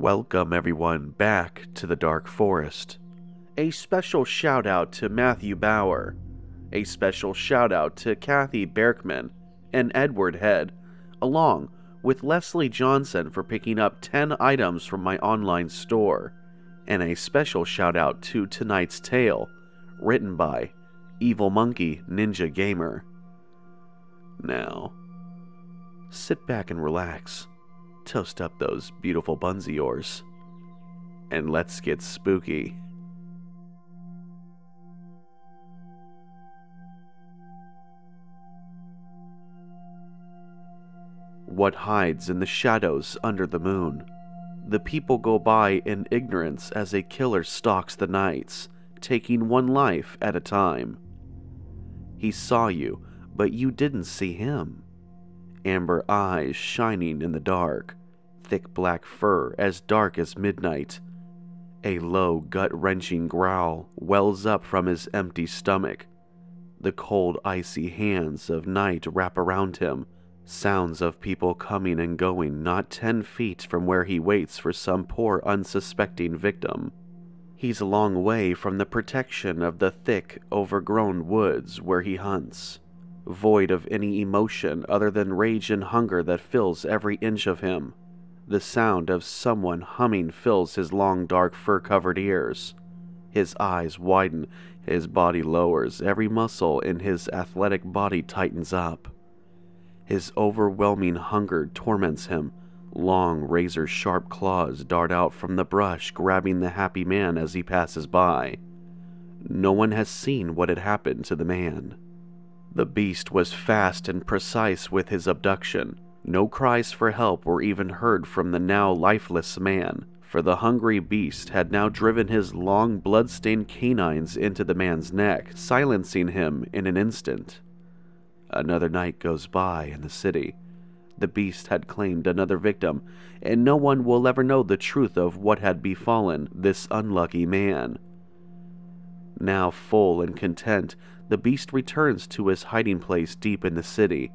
Welcome, everyone, back to the Dark Forest. A special shout out to Matthew Bauer. A special shout out to Kathy Berkman and Edward Head, along with Leslie Johnson for picking up 10 items from my online store. And a special shout out to tonight's tale, written by Evil Monkey Ninja Gamer. Now, sit back and relax toast up those beautiful buns of yours, and let's get spooky. What hides in the shadows under the moon? The people go by in ignorance as a killer stalks the nights, taking one life at a time. He saw you, but you didn't see him amber eyes shining in the dark, thick black fur as dark as midnight. A low, gut wrenching growl wells up from his empty stomach. The cold, icy hands of night wrap around him, sounds of people coming and going not ten feet from where he waits for some poor, unsuspecting victim. He's a long way from the protection of the thick, overgrown woods where he hunts void of any emotion other than rage and hunger that fills every inch of him. The sound of someone humming fills his long, dark, fur covered ears. His eyes widen, his body lowers, every muscle in his athletic body tightens up. His overwhelming hunger torments him. Long, razor sharp claws dart out from the brush, grabbing the happy man as he passes by. No one has seen what had happened to the man. The beast was fast and precise with his abduction. No cries for help were even heard from the now lifeless man, for the hungry beast had now driven his long, blood-stained canines into the man's neck, silencing him in an instant. Another night goes by in the city. The beast had claimed another victim, and no one will ever know the truth of what had befallen this unlucky man. Now full and content, the beast returns to his hiding place deep in the city.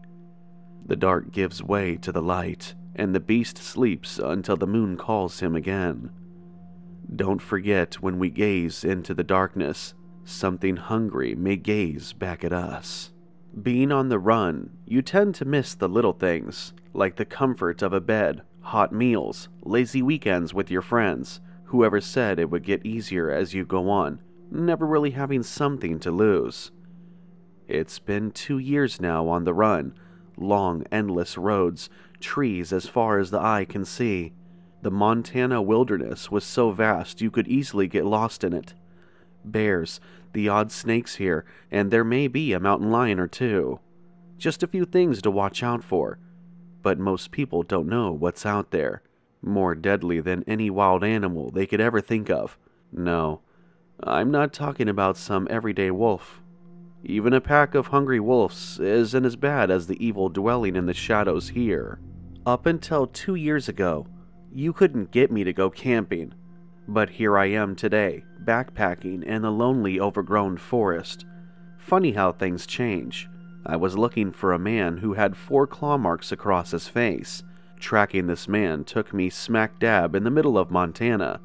The dark gives way to the light, and the beast sleeps until the moon calls him again. Don't forget when we gaze into the darkness, something hungry may gaze back at us. Being on the run, you tend to miss the little things, like the comfort of a bed, hot meals, lazy weekends with your friends, whoever said it would get easier as you go on, never really having something to lose. It's been two years now on the run. Long, endless roads, trees as far as the eye can see. The Montana wilderness was so vast you could easily get lost in it. Bears, the odd snakes here, and there may be a mountain lion or two. Just a few things to watch out for. But most people don't know what's out there. More deadly than any wild animal they could ever think of. No, I'm not talking about some everyday wolf even a pack of hungry wolves isn't as bad as the evil dwelling in the shadows here. Up until two years ago, you couldn't get me to go camping, but here I am today, backpacking in the lonely, overgrown forest. Funny how things change. I was looking for a man who had four claw marks across his face. Tracking this man took me smack dab in the middle of Montana.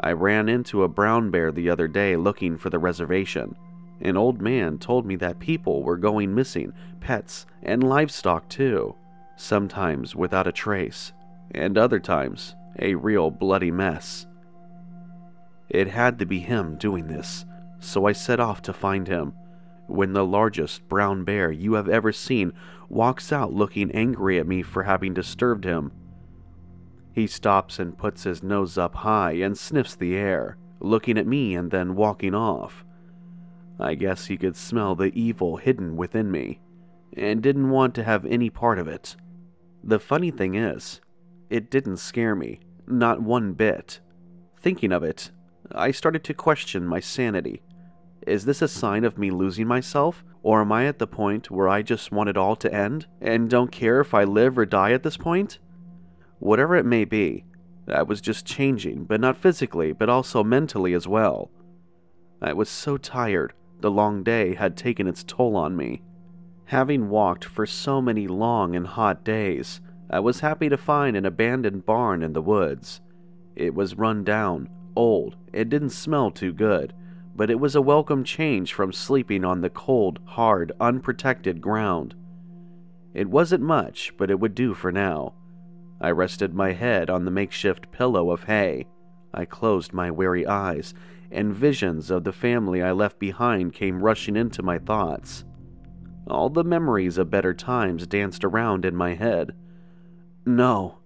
I ran into a brown bear the other day looking for the reservation. An old man told me that people were going missing, pets, and livestock too, sometimes without a trace, and other times a real bloody mess. It had to be him doing this, so I set off to find him. When the largest brown bear you have ever seen walks out looking angry at me for having disturbed him, he stops and puts his nose up high and sniffs the air, looking at me and then walking off. I guess he could smell the evil hidden within me, and didn't want to have any part of it. The funny thing is, it didn't scare me, not one bit. Thinking of it, I started to question my sanity. Is this a sign of me losing myself, or am I at the point where I just want it all to end, and don't care if I live or die at this point? Whatever it may be, I was just changing, but not physically, but also mentally as well. I was so tired, the long day had taken its toll on me. Having walked for so many long and hot days, I was happy to find an abandoned barn in the woods. It was run down, old, it didn't smell too good, but it was a welcome change from sleeping on the cold, hard, unprotected ground. It wasn't much, but it would do for now. I rested my head on the makeshift pillow of hay. I closed my weary eyes, and visions of the family I left behind came rushing into my thoughts. All the memories of better times danced around in my head. No,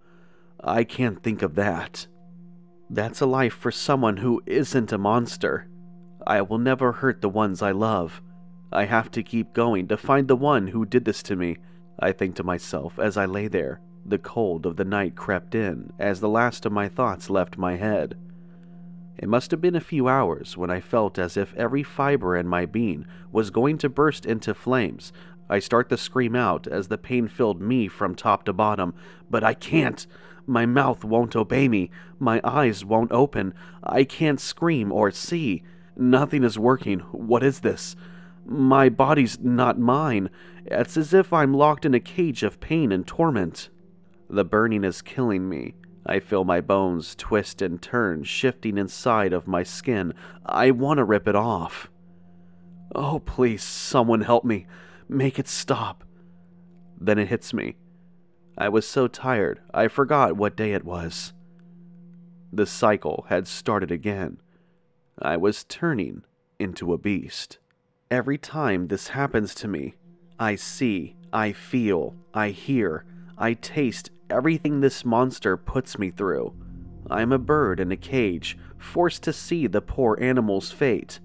I can't think of that. That's a life for someone who isn't a monster. I will never hurt the ones I love. I have to keep going to find the one who did this to me, I think to myself as I lay there. The cold of the night crept in as the last of my thoughts left my head. It must have been a few hours when I felt as if every fiber in my being was going to burst into flames. I start to scream out as the pain filled me from top to bottom, but I can't. My mouth won't obey me. My eyes won't open. I can't scream or see. Nothing is working. What is this? My body's not mine. It's as if I'm locked in a cage of pain and torment. The burning is killing me. I feel my bones twist and turn, shifting inside of my skin. I want to rip it off. Oh, please, someone help me. Make it stop. Then it hits me. I was so tired, I forgot what day it was. The cycle had started again. I was turning into a beast. Every time this happens to me, I see, I feel, I hear, I taste everything this monster puts me through. I am a bird in a cage, forced to see the poor animal's fate.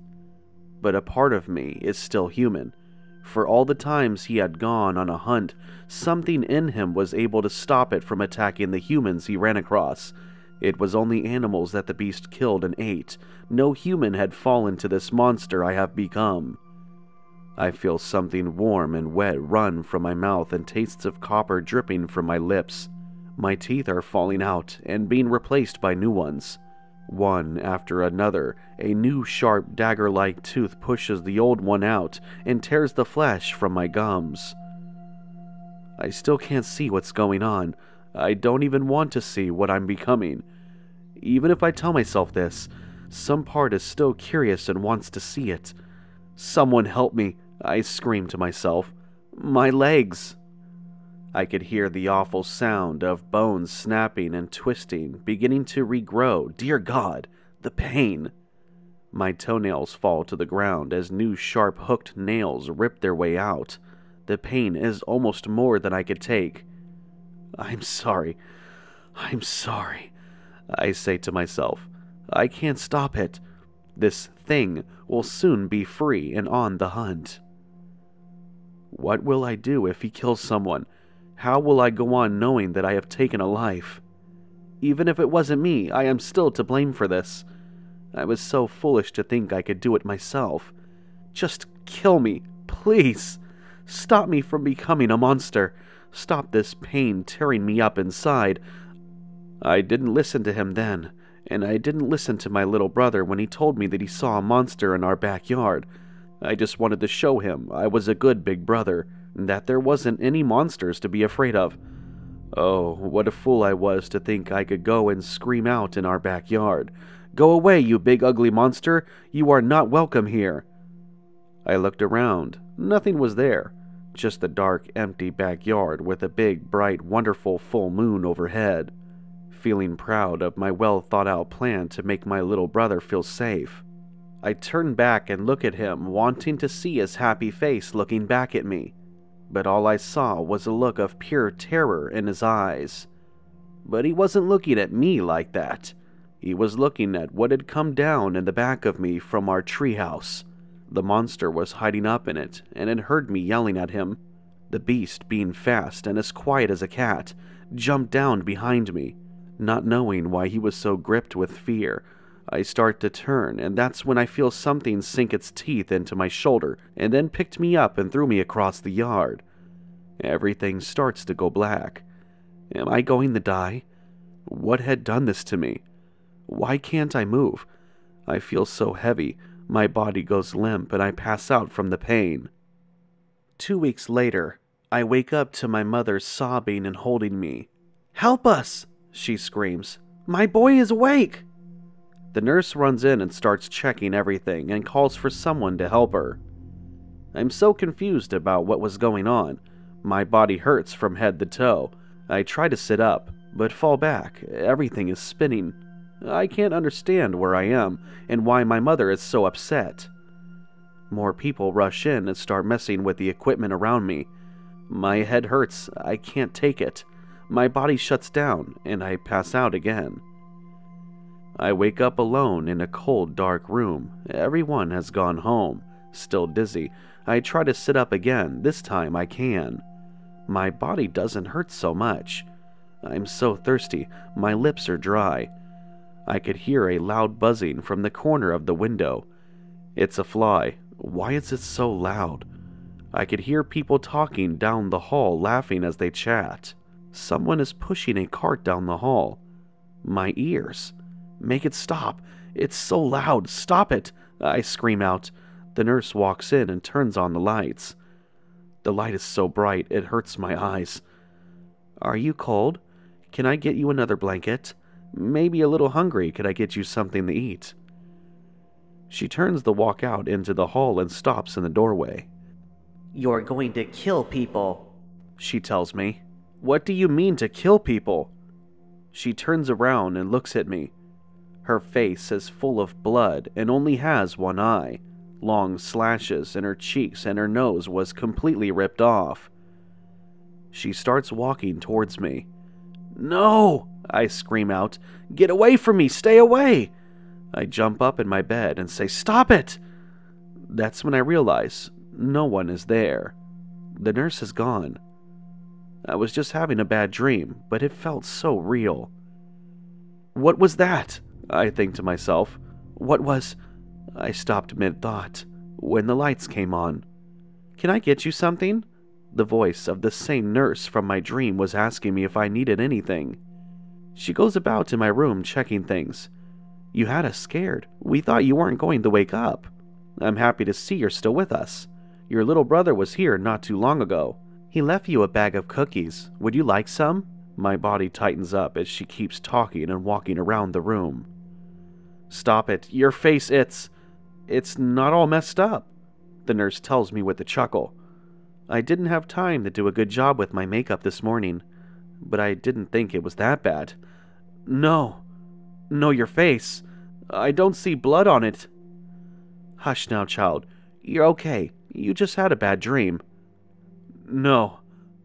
But a part of me is still human. For all the times he had gone on a hunt, something in him was able to stop it from attacking the humans he ran across. It was only animals that the beast killed and ate. No human had fallen to this monster I have become. I feel something warm and wet run from my mouth and tastes of copper dripping from my lips. My teeth are falling out and being replaced by new ones. One after another, a new sharp dagger like tooth pushes the old one out and tears the flesh from my gums. I still can't see what's going on. I don't even want to see what I'm becoming. Even if I tell myself this, some part is still curious and wants to see it. Someone help me, I scream to myself. My legs! I could hear the awful sound of bones snapping and twisting, beginning to regrow. Dear God, the pain! My toenails fall to the ground as new sharp hooked nails rip their way out. The pain is almost more than I could take. I'm sorry. I'm sorry. I say to myself. I can't stop it. This thing will soon be free and on the hunt. What will I do if he kills someone? How will I go on knowing that I have taken a life? Even if it wasn't me, I am still to blame for this. I was so foolish to think I could do it myself. Just kill me, please. Stop me from becoming a monster. Stop this pain tearing me up inside. I didn't listen to him then, and I didn't listen to my little brother when he told me that he saw a monster in our backyard. I just wanted to show him I was a good big brother that there wasn't any monsters to be afraid of. Oh, what a fool I was to think I could go and scream out in our backyard. Go away, you big ugly monster! You are not welcome here! I looked around. Nothing was there. Just the dark, empty backyard with a big, bright, wonderful full moon overhead. Feeling proud of my well thought out plan to make my little brother feel safe. I turned back and looked at him, wanting to see his happy face looking back at me but all I saw was a look of pure terror in his eyes. But he wasn't looking at me like that. He was looking at what had come down in the back of me from our treehouse. The monster was hiding up in it and had heard me yelling at him. The beast, being fast and as quiet as a cat, jumped down behind me. Not knowing why he was so gripped with fear, I start to turn, and that's when I feel something sink its teeth into my shoulder and then picked me up and threw me across the yard. Everything starts to go black. Am I going to die? What had done this to me? Why can't I move? I feel so heavy, my body goes limp, and I pass out from the pain. Two weeks later, I wake up to my mother sobbing and holding me. Help us! she screams. My boy is awake! The nurse runs in and starts checking everything and calls for someone to help her. I'm so confused about what was going on. My body hurts from head to toe. I try to sit up, but fall back. Everything is spinning. I can't understand where I am and why my mother is so upset. More people rush in and start messing with the equipment around me. My head hurts. I can't take it. My body shuts down, and I pass out again. I wake up alone in a cold, dark room. Everyone has gone home. Still dizzy, I try to sit up again. This time I can. My body doesn't hurt so much. I'm so thirsty, my lips are dry. I could hear a loud buzzing from the corner of the window. It's a fly. Why is it so loud? I could hear people talking down the hall, laughing as they chat. Someone is pushing a cart down the hall. My ears. Make it stop. It's so loud. Stop it. I scream out. The nurse walks in and turns on the lights. The light is so bright it hurts my eyes. Are you cold? Can I get you another blanket? Maybe a little hungry. Could I get you something to eat? She turns the walk out into the hall and stops in the doorway. You're going to kill people, she tells me. What do you mean to kill people? She turns around and looks at me. Her face is full of blood and only has one eye. Long slashes in her cheeks and her nose was completely ripped off. She starts walking towards me. No! I scream out. Get away from me! Stay away! I jump up in my bed and say, Stop it! That's when I realize no one is there. The nurse is gone. I was just having a bad dream, but it felt so real. What was that? I think to myself. What was. I stopped mid thought when the lights came on. Can I get you something? The voice of the same nurse from my dream was asking me if I needed anything. She goes about in my room checking things. You had us scared. We thought you weren't going to wake up. I'm happy to see you're still with us. Your little brother was here not too long ago. He left you a bag of cookies. Would you like some? My body tightens up as she keeps talking and walking around the room. Stop it. Your face, it's. It's not all messed up, the nurse tells me with a chuckle. I didn't have time to do a good job with my makeup this morning, but I didn't think it was that bad. No. No, your face. I don't see blood on it. Hush now, child. You're okay. You just had a bad dream. No.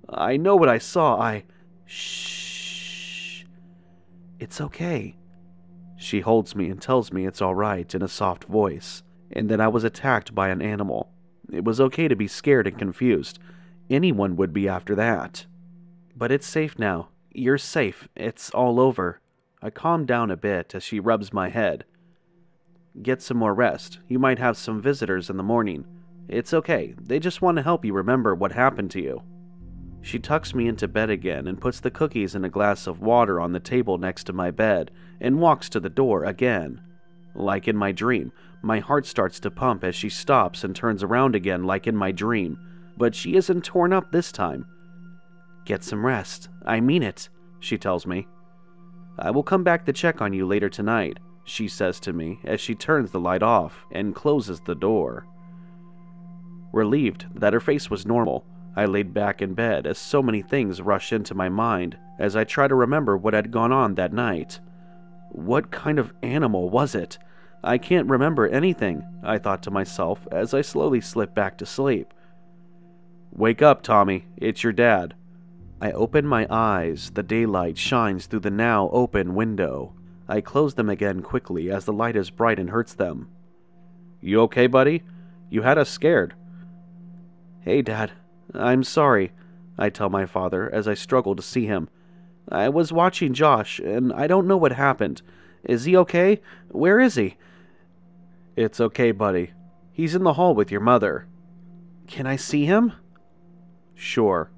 I know what I saw. I. Shh. It's okay. She holds me and tells me it's all right in a soft voice, and that I was attacked by an animal. It was okay to be scared and confused. Anyone would be after that. But it's safe now. You're safe. It's all over. I calm down a bit as she rubs my head. Get some more rest. You might have some visitors in the morning. It's okay, they just want to help you remember what happened to you. She tucks me into bed again and puts the cookies and a glass of water on the table next to my bed and walks to the door again. Like in my dream, my heart starts to pump as she stops and turns around again like in my dream, but she isn't torn up this time. Get some rest. I mean it, she tells me. I will come back to check on you later tonight, she says to me as she turns the light off and closes the door. Relieved that her face was normal, I laid back in bed as so many things rushed into my mind as I tried to remember what had gone on that night. What kind of animal was it? I can't remember anything, I thought to myself as I slowly slipped back to sleep. Wake up, Tommy. It's your dad. I open my eyes. The daylight shines through the now open window. I close them again quickly as the light is bright and hurts them. You okay, buddy? You had us scared. Hey, Dad. I'm sorry, I tell my father as I struggle to see him. I was watching Josh, and I don't know what happened. Is he okay? Where is he? It's okay, buddy. He's in the hall with your mother. Can I see him? Sure.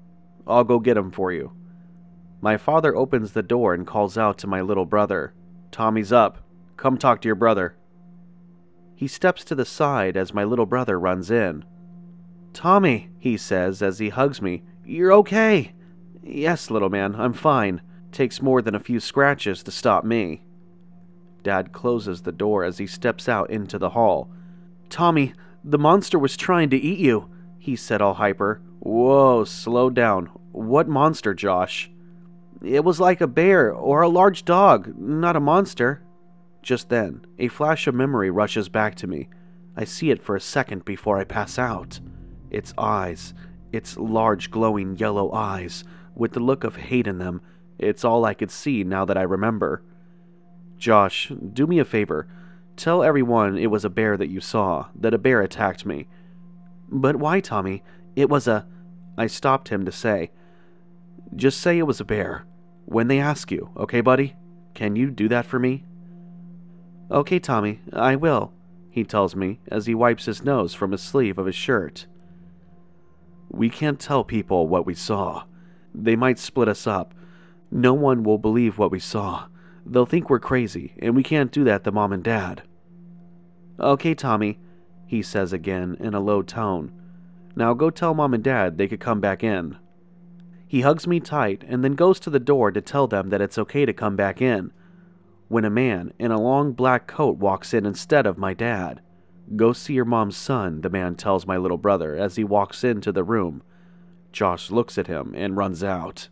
I'll go get him for you. My father opens the door and calls out to my little brother. Tommy's up. Come talk to your brother. He steps to the side as my little brother runs in. Tommy, he says as he hugs me, you're okay. Yes, little man, I'm fine. Takes more than a few scratches to stop me. Dad closes the door as he steps out into the hall. Tommy, the monster was trying to eat you, he said all hyper. Whoa, slow down. What monster, Josh? It was like a bear or a large dog, not a monster. Just then, a flash of memory rushes back to me. I see it for a second before I pass out. Its eyes, its large glowing yellow eyes, with the look of hate in them, it's all I could see now that I remember. Josh, do me a favor. Tell everyone it was a bear that you saw, that a bear attacked me. But why, Tommy? It was a. I stopped him to say. Just say it was a bear. When they ask you, okay, buddy? Can you do that for me? Okay, Tommy, I will, he tells me as he wipes his nose from his sleeve of his shirt. We can't tell people what we saw. They might split us up. No one will believe what we saw. They'll think we're crazy, and we can't do that to mom and dad. Okay, Tommy, he says again in a low tone. Now go tell mom and dad they could come back in. He hugs me tight and then goes to the door to tell them that it's okay to come back in. When a man in a long black coat walks in instead of my dad. Go see your mom's son, the man tells my little brother as he walks into the room. Josh looks at him and runs out.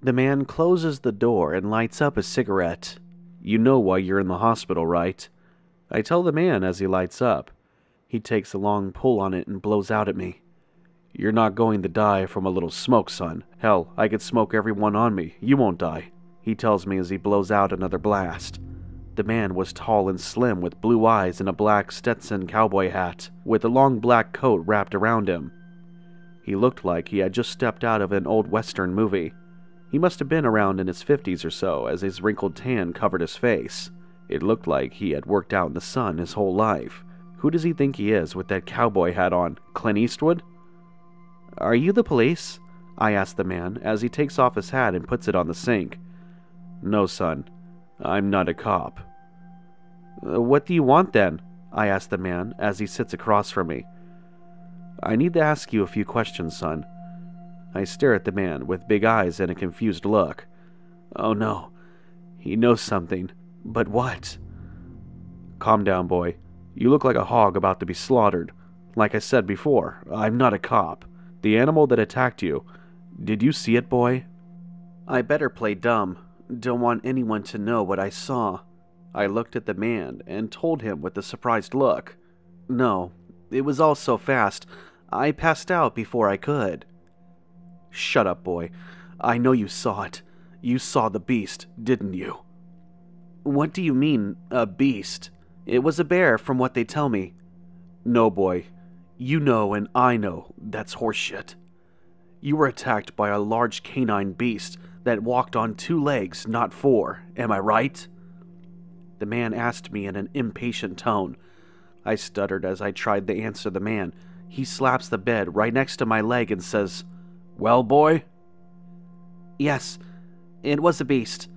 The man closes the door and lights up a cigarette. You know why you're in the hospital, right? I tell the man as he lights up. He takes a long pull on it and blows out at me. You're not going to die from a little smoke, son. Hell, I could smoke every one on me. You won't die, he tells me as he blows out another blast. The man was tall and slim with blue eyes and a black Stetson cowboy hat, with a long black coat wrapped around him. He looked like he had just stepped out of an old western movie. He must have been around in his fifties or so, as his wrinkled tan covered his face. It looked like he had worked out in the sun his whole life. Who does he think he is with that cowboy hat on? Clint Eastwood? Are you the police? I asked the man as he takes off his hat and puts it on the sink. No, son. I'm not a cop. Uh, what do you want then? I ask the man as he sits across from me. I need to ask you a few questions, son. I stare at the man with big eyes and a confused look. Oh no, he knows something. But what? Calm down, boy. You look like a hog about to be slaughtered. Like I said before, I'm not a cop. The animal that attacked you, did you see it, boy? I better play dumb. Don't want anyone to know what I saw. I looked at the man and told him with a surprised look. No, it was all so fast. I passed out before I could. Shut up, boy. I know you saw it. You saw the beast, didn't you? What do you mean, a beast? It was a bear, from what they tell me. No, boy. You know and I know that's horseshit. You were attacked by a large canine beast that walked on two legs, not four. Am I right? The man asked me in an impatient tone. I stuttered as I tried to answer the man. He slaps the bed right next to my leg and says, Well, boy? Yes, it was a beast.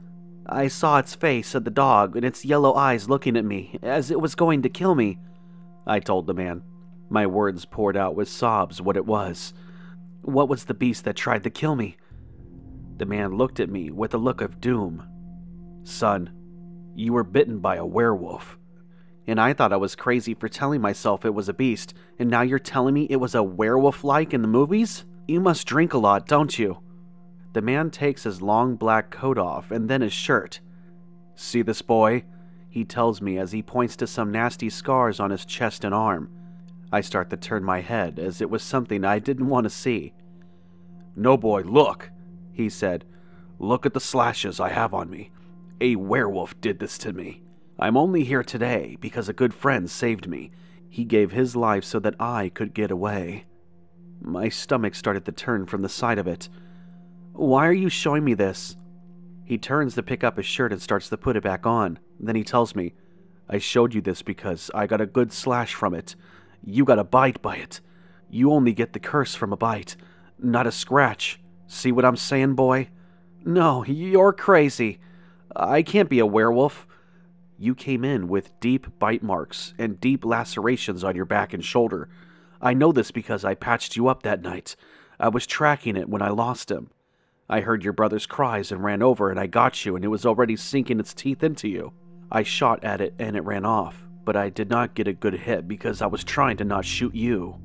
I saw its face at the dog and its yellow eyes looking at me as it was going to kill me. I told the man. My words poured out with sobs what it was. What was the beast that tried to kill me? The man looked at me with a look of doom. Son, you were bitten by a werewolf. And I thought I was crazy for telling myself it was a beast, and now you're telling me it was a werewolf like in the movies? You must drink a lot, don't you? The man takes his long black coat off and then his shirt. See this boy? He tells me as he points to some nasty scars on his chest and arm. I start to turn my head as it was something I didn't want to see. No, boy, look, he said. Look at the slashes I have on me. A werewolf did this to me. I'm only here today because a good friend saved me. He gave his life so that I could get away. My stomach started to turn from the sight of it. Why are you showing me this? He turns to pick up his shirt and starts to put it back on. Then he tells me, I showed you this because I got a good slash from it. You got a bite by it. You only get the curse from a bite, not a scratch. See what I'm saying, boy? No, you're crazy. I can't be a werewolf. You came in with deep bite marks and deep lacerations on your back and shoulder. I know this because I patched you up that night. I was tracking it when I lost him. I heard your brother's cries and ran over, and I got you, and it was already sinking its teeth into you. I shot at it and it ran off, but I did not get a good hit because I was trying to not shoot you.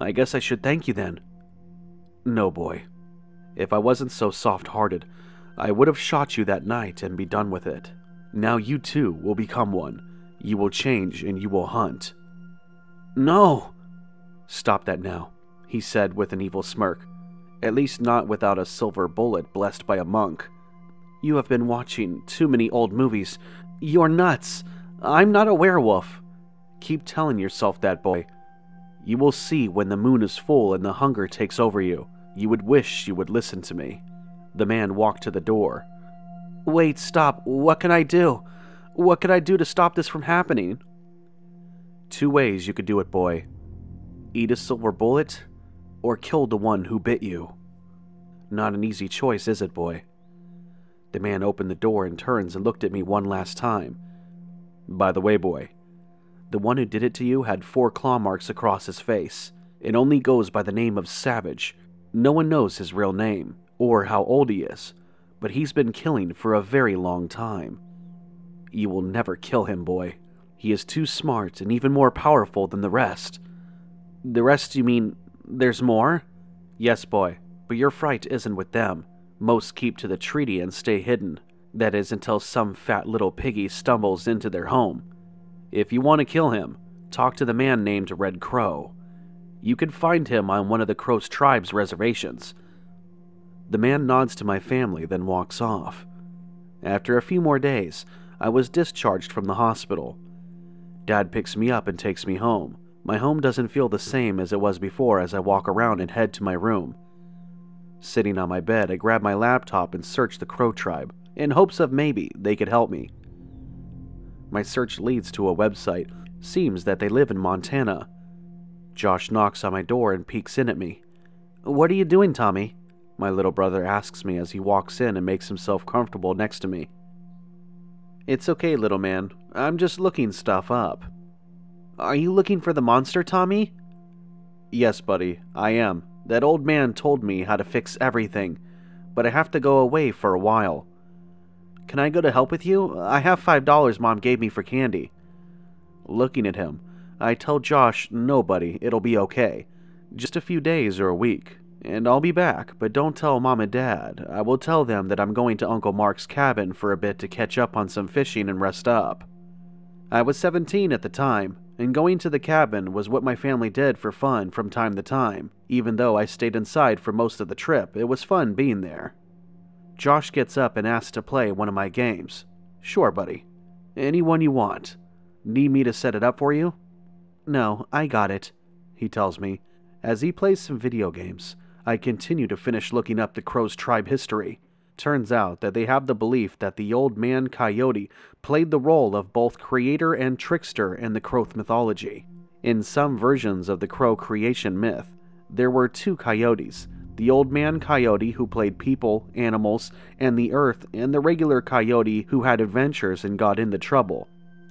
I guess I should thank you then. No, boy. If I wasn't so soft hearted, I would have shot you that night and be done with it. Now you too will become one. You will change and you will hunt. No! Stop that now, he said with an evil smirk. At least not without a silver bullet blessed by a monk. You have been watching too many old movies. You're nuts. I'm not a werewolf. Keep telling yourself that, boy. You will see when the moon is full and the hunger takes over you. You would wish you would listen to me. The man walked to the door. Wait, stop. What can I do? What could I do to stop this from happening? Two ways you could do it, boy eat a silver bullet, or kill the one who bit you. Not an easy choice, is it, boy? The man opened the door and turns and looked at me one last time. By the way, boy, the one who did it to you had four claw marks across his face. It only goes by the name of Savage. No one knows his real name, or how old he is, but he's been killing for a very long time. You will never kill him, boy. He is too smart and even more powerful than the rest. The rest, you mean there's more? Yes, boy, but your fright isn't with them. Most keep to the treaty and stay hidden. That is, until some fat little piggy stumbles into their home. If you want to kill him, talk to the man named Red Crow. You can find him on one of the Crow's tribe's reservations. The man nods to my family, then walks off. After a few more days, I was discharged from the hospital. Dad picks me up and takes me home. My home doesn't feel the same as it was before as I walk around and head to my room. Sitting on my bed, I grab my laptop and search the Crow tribe, in hopes of maybe they could help me. My search leads to a website. Seems that they live in Montana. Josh knocks on my door and peeks in at me. What are you doing, Tommy? My little brother asks me as he walks in and makes himself comfortable next to me. It's okay, little man. I'm just looking stuff up. Are you looking for the monster, Tommy? Yes, buddy, I am. That old man told me how to fix everything, but I have to go away for a while. Can I go to help with you? I have five dollars Mom gave me for candy. Looking at him, I tell Josh, nobody, it'll be okay. Just a few days or a week, and I'll be back, but don't tell Mom and Dad. I will tell them that I'm going to Uncle Mark's cabin for a bit to catch up on some fishing and rest up. I was 17 at the time, and going to the cabin was what my family did for fun from time to time. Even though I stayed inside for most of the trip, it was fun being there. Josh gets up and asks to play one of my games. Sure, buddy. Any one you want. Need me to set it up for you? No, I got it, he tells me. As he plays some video games, I continue to finish looking up the Crow's tribe history. Turns out that they have the belief that the old man coyote played the role of both creator and trickster in the Crow mythology. In some versions of the Crow creation myth, there were two coyotes the old man coyote who played people, animals, and the earth, and the regular coyote who had adventures and got into trouble.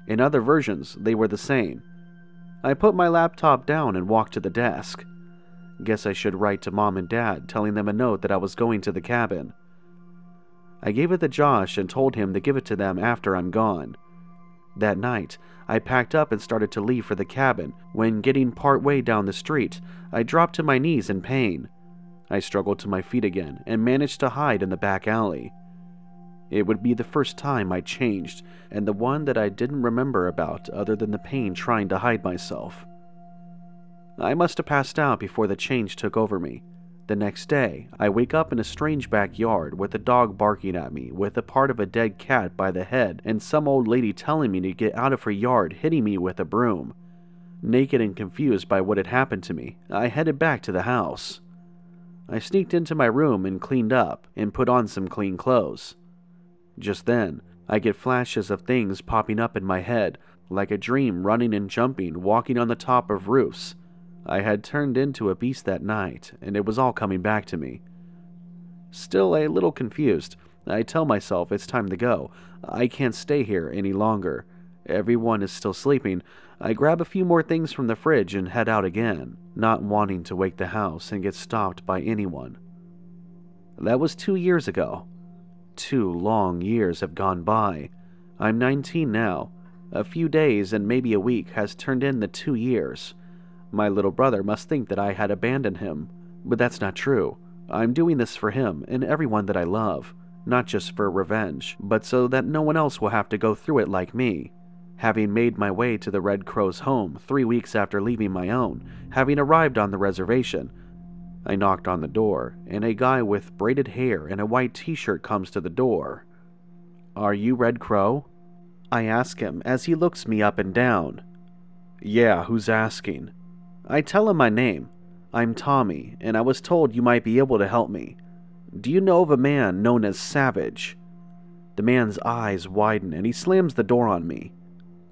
In other versions, they were the same. I put my laptop down and walked to the desk. Guess I should write to mom and dad, telling them a note that I was going to the cabin. I gave it to Josh and told him to give it to them after I'm gone. That night, I packed up and started to leave for the cabin when, getting part way down the street, I dropped to my knees in pain. I struggled to my feet again and managed to hide in the back alley. It would be the first time I changed, and the one that I didn't remember about other than the pain trying to hide myself. I must have passed out before the change took over me, the next day, I wake up in a strange backyard with a dog barking at me, with a part of a dead cat by the head, and some old lady telling me to get out of her yard, hitting me with a broom. Naked and confused by what had happened to me, I headed back to the house. I sneaked into my room and cleaned up and put on some clean clothes. Just then, I get flashes of things popping up in my head, like a dream running and jumping, walking on the top of roofs I had turned into a beast that night, and it was all coming back to me. Still a little confused, I tell myself it's time to go. I can't stay here any longer. Everyone is still sleeping. I grab a few more things from the fridge and head out again, not wanting to wake the house and get stopped by anyone. That was two years ago. Two long years have gone by. I'm 19 now. A few days and maybe a week has turned in the two years. My little brother must think that I had abandoned him, but that's not true. I'm doing this for him and everyone that I love, not just for revenge, but so that no one else will have to go through it like me. Having made my way to the Red Crow's home three weeks after leaving my own, having arrived on the reservation, I knocked on the door, and a guy with braided hair and a white t shirt comes to the door. Are you Red Crow? I ask him as he looks me up and down. Yeah, who's asking? I tell him my name. I'm Tommy, and I was told you might be able to help me. Do you know of a man known as Savage? The man's eyes widen and he slams the door on me.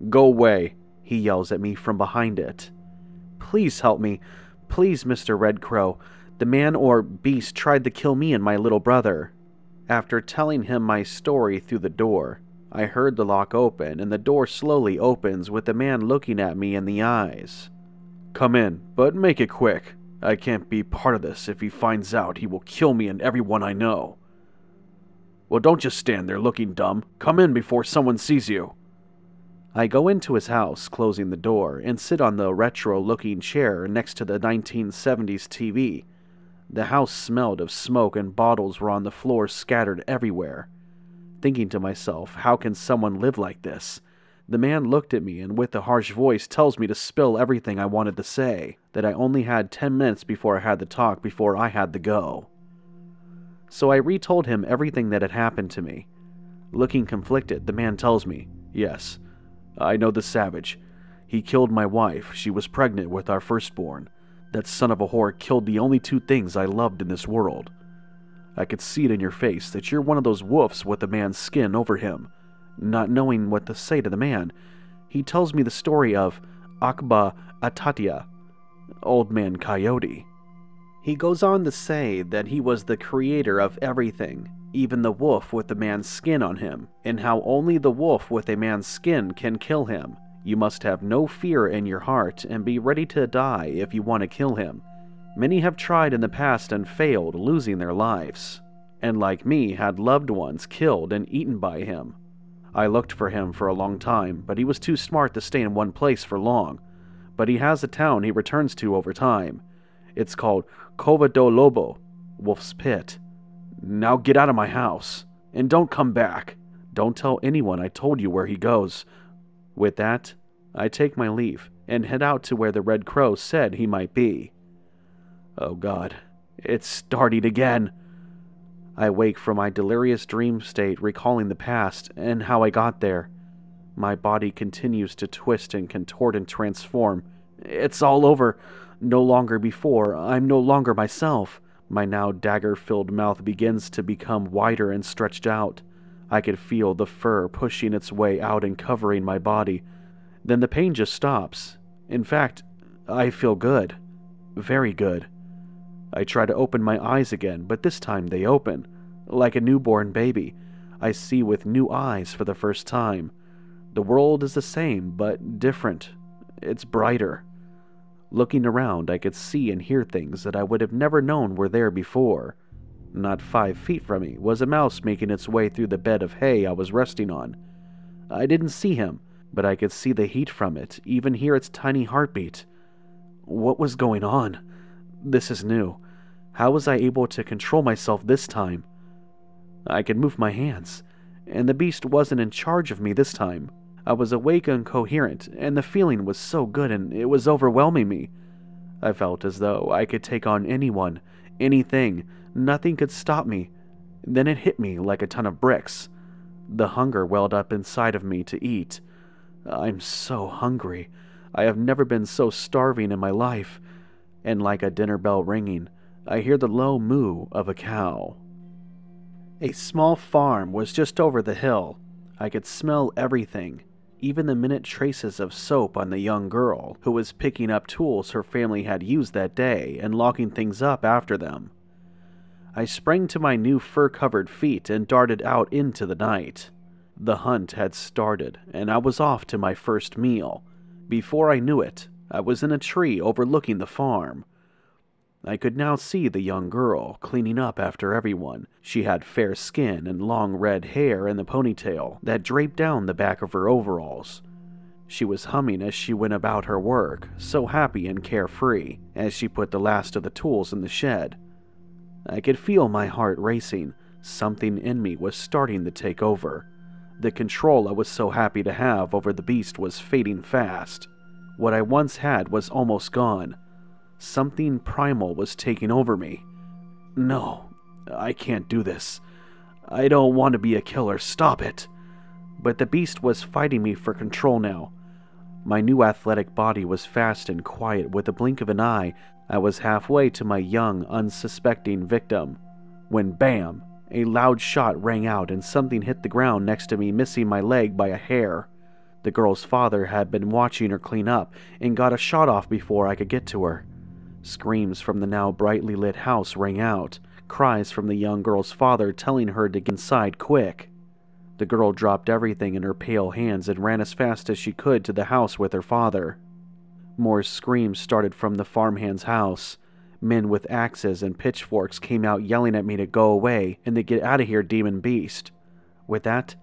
Go away, he yells at me from behind it. Please help me. Please, Mr. Red Crow. The man or beast tried to kill me and my little brother. After telling him my story through the door, I heard the lock open and the door slowly opens with the man looking at me in the eyes. Come in, but make it quick. I can't be part of this. If he finds out, he will kill me and everyone I know. Well, don't just stand there looking dumb. Come in before someone sees you. I go into his house, closing the door, and sit on the retro looking chair next to the 1970s TV the house smelled of smoke and bottles were on the floor scattered everywhere. Thinking to myself, how can someone live like this? The man looked at me and with a harsh voice tells me to spill everything I wanted to say, that I only had 10 minutes before I had the talk before I had to go. So I retold him everything that had happened to me. Looking conflicted, the man tells me, Yes, I know the savage. He killed my wife. She was pregnant with our firstborn. That son of a whore killed the only two things I loved in this world. I could see it in your face that you're one of those wolves with a man's skin over him. Not knowing what to say to the man, he tells me the story of Akba Atatia, Old Man Coyote. He goes on to say that he was the creator of everything, even the wolf with the man's skin on him, and how only the wolf with a man's skin can kill him, you must have no fear in your heart and be ready to die if you want to kill him. Many have tried in the past and failed, losing their lives, and like me, had loved ones killed and eaten by him. I looked for him for a long time, but he was too smart to stay in one place for long. But he has a town he returns to over time. It's called Cova do Lobo, Wolf's Pit. Now get out of my house, and don't come back. Don't tell anyone I told you where he goes, with that, I take my leave and head out to where the Red Crow said he might be. Oh God, it's starting again. I wake from my delirious dream state, recalling the past and how I got there. My body continues to twist and contort and transform. It's all over. No longer before. I'm no longer myself. My now dagger filled mouth begins to become wider and stretched out. I could feel the fur pushing its way out and covering my body. Then the pain just stops. In fact, I feel good. Very good. I try to open my eyes again, but this time they open. Like a newborn baby, I see with new eyes for the first time. The world is the same, but different. It's brighter. Looking around, I could see and hear things that I would have never known were there before. Not five feet from me was a mouse making its way through the bed of hay I was resting on. I didn't see him, but I could see the heat from it, even hear its tiny heartbeat. What was going on? This is new. How was I able to control myself this time? I could move my hands, and the beast wasn't in charge of me this time. I was awake and coherent, and the feeling was so good and it was overwhelming me. I felt as though I could take on anyone, anything, Nothing could stop me. Then it hit me like a ton of bricks. The hunger welled up inside of me to eat. I'm so hungry. I have never been so starving in my life. And like a dinner bell ringing, I hear the low moo of a cow. A small farm was just over the hill. I could smell everything, even the minute traces of soap on the young girl, who was picking up tools her family had used that day and locking things up after them. I sprang to my new fur covered feet and darted out into the night. The hunt had started, and I was off to my first meal. Before I knew it, I was in a tree overlooking the farm. I could now see the young girl cleaning up after everyone. She had fair skin and long red hair in the ponytail that draped down the back of her overalls. She was humming as she went about her work, so happy and carefree, as she put the last of the tools in the shed. I could feel my heart racing. Something in me was starting to take over. The control I was so happy to have over the beast was fading fast. What I once had was almost gone. Something primal was taking over me. No, I can't do this. I don't want to be a killer, stop it. But the beast was fighting me for control now. My new athletic body was fast and quiet. With a blink of an eye, I was halfway to my young, unsuspecting victim. When bam, a loud shot rang out and something hit the ground next to me, missing my leg by a hair. The girl's father had been watching her clean up and got a shot off before I could get to her. Screams from the now brightly lit house rang out, cries from the young girl's father telling her to get inside quick. The girl dropped everything in her pale hands and ran as fast as she could to the house with her father. More screams started from the farmhand's house. Men with axes and pitchforks came out yelling at me to go away and to get out of here, demon beast. With that,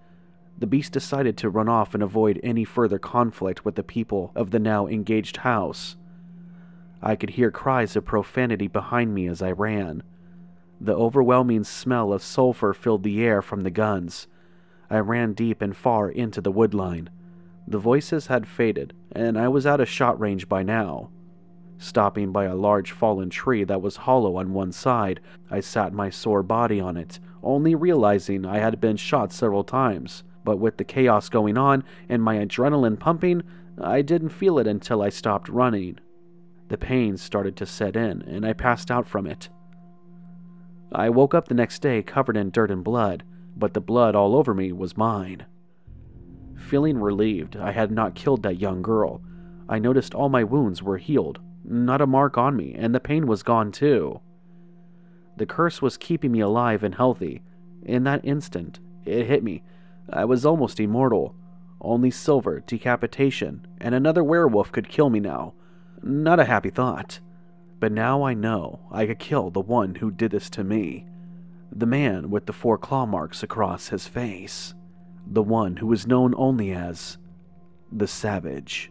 the beast decided to run off and avoid any further conflict with the people of the now engaged house. I could hear cries of profanity behind me as I ran. The overwhelming smell of sulfur filled the air from the guns. I ran deep and far into the woodline. The voices had faded, and I was out of shot range by now. Stopping by a large fallen tree that was hollow on one side, I sat my sore body on it, only realizing I had been shot several times but with the chaos going on and my adrenaline pumping, I didn't feel it until I stopped running. The pain started to set in, and I passed out from it. I woke up the next day covered in dirt and blood, but the blood all over me was mine. Feeling relieved I had not killed that young girl, I noticed all my wounds were healed, not a mark on me, and the pain was gone too. The curse was keeping me alive and healthy. In that instant, it hit me I was almost immortal. Only silver, decapitation, and another werewolf could kill me now. Not a happy thought. But now I know I could kill the one who did this to me. The man with the four claw marks across his face. The one who is known only as the Savage.